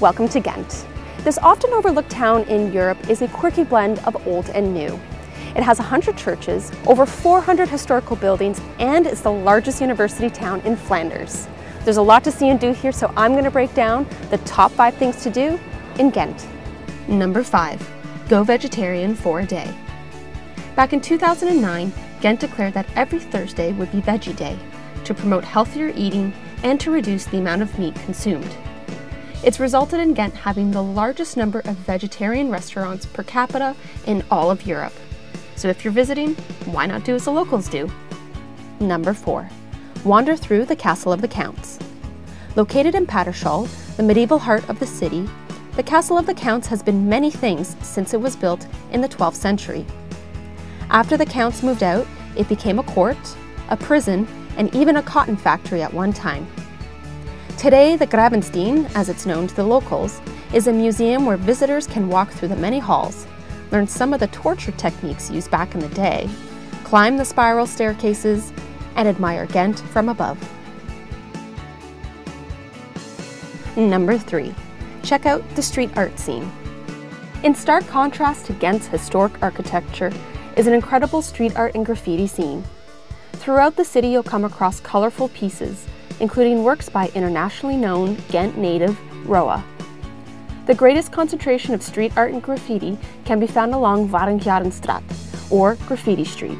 Welcome to Ghent. This often overlooked town in Europe is a quirky blend of old and new. It has 100 churches, over 400 historical buildings, and is the largest university town in Flanders. There's a lot to see and do here, so I'm going to break down the top five things to do in Ghent. Number five, go vegetarian for a day. Back in 2009, Ghent declared that every Thursday would be Veggie Day to promote healthier eating and to reduce the amount of meat consumed. It's resulted in Ghent having the largest number of vegetarian restaurants per capita in all of Europe. So if you're visiting, why not do as the locals do? Number 4. Wander through the Castle of the Counts. Located in Patershol, the medieval heart of the city, the Castle of the Counts has been many things since it was built in the 12th century. After the Counts moved out, it became a court, a prison, and even a cotton factory at one time. Today, the Gravensteen, as it's known to the locals, is a museum where visitors can walk through the many halls, learn some of the torture techniques used back in the day, climb the spiral staircases, and admire Ghent from above. Number 3. Check out the street art scene. In stark contrast to Ghent's historic architecture is an incredible street art and graffiti scene. Throughout the city you'll come across colorful pieces including works by internationally known Ghent native Roa. The greatest concentration of street art and graffiti can be found along Werregarenstraat, or Graffiti Street.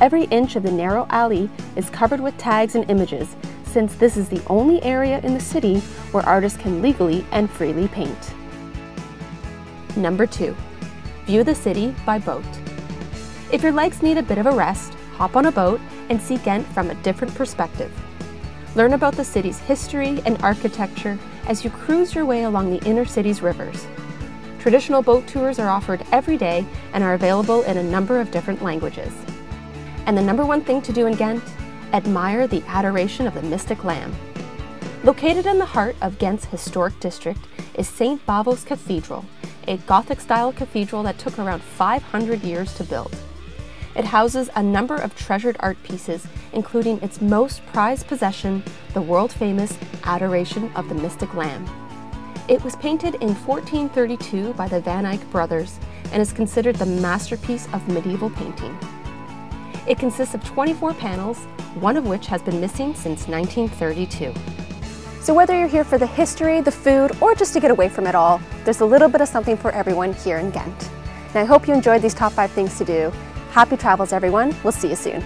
Every inch of the narrow alley is covered with tags and images, since this is the only area in the city where artists can legally and freely paint. Number 2. View the city by boat. If your legs need a bit of a rest, hop on a boat and see Ghent from a different perspective. Learn about the city's history and architecture as you cruise your way along the inner city's rivers. Traditional boat tours are offered every day and are available in a number of different languages. And the number one thing to do in Ghent? Admire the adoration of the mystic lamb. Located in the heart of Ghent's historic district is St. Bavo's Cathedral, a Gothic-style cathedral that took around 500 years to build. It houses a number of treasured art pieces, including its most prized possession, the world-famous Adoration of the Mystic Lamb. It was painted in 1432 by the Van Eyck brothers and is considered the masterpiece of medieval painting. It consists of 24 panels, one of which has been missing since 1932. So whether you're here for the history, the food, or just to get away from it all, there's a little bit of something for everyone here in Ghent. And I hope you enjoyed these top five things to do Happy travels, everyone. We'll see you soon.